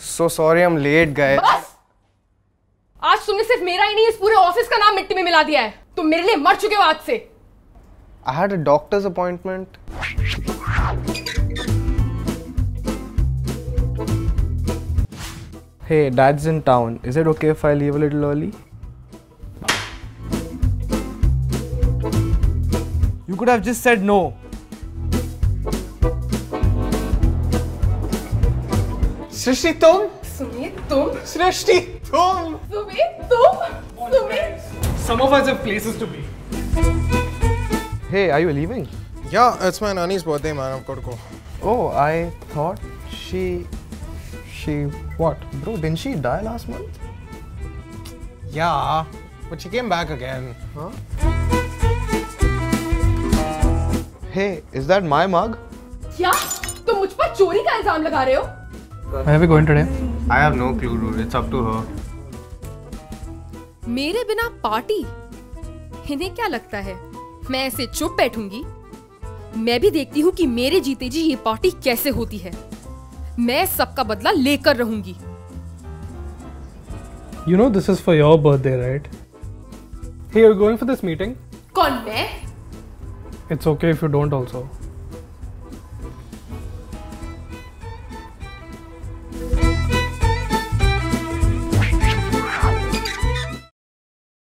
So sorry हम late गए। बस! आज तुमने सिर्फ़ मेरा ही नहीं इस पूरे ऑफ़िस का नाम मिट्टी में मिला दिया है। तुम मेरे लिए मर चुके हो आज से। I had a doctor's appointment hey dad's in town is it okay if I leave a little early you could have just said no Srishti तुम सुमित तुम सृष्टि तुम सुमित तुम Sumit some of us have places to be hey are you leaving yeah it's my nani's birthday man of course oh I thought she she what bro didn't she die last month yeah but she came back again hey is that my mug क्या तुम मुझ पर चोरी का इल्ज़ाम लगा रहे हो? Where are we going today? I have no clue, dude. It's up to her. मेरे बिना पार्टी? इन्हें क्या लगता है? मैं ऐसे चुप बैठूँगी। मैं भी देखती हूँ कि मेरे जीते जी ये पार्टी कैसे होती है। मैं सबका बदला लेकर रहूँगी। You know this is for your birthday right hey are going for this meeting कौन मैं? It's okay if you don't also